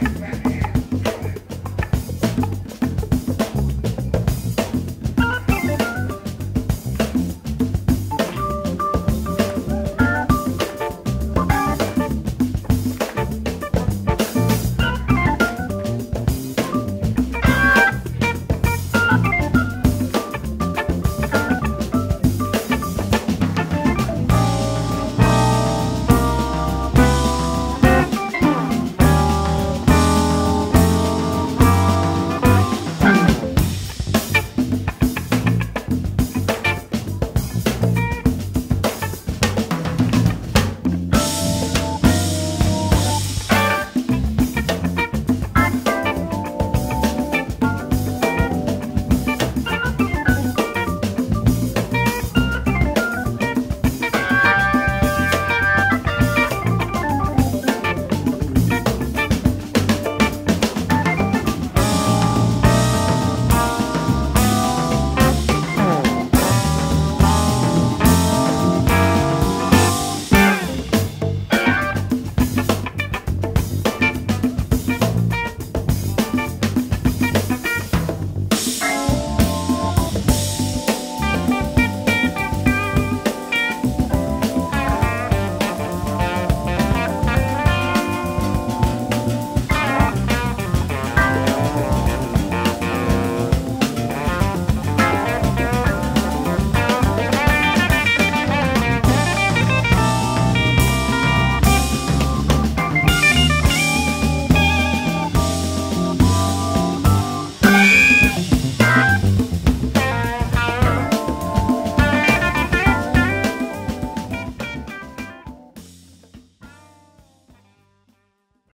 Right.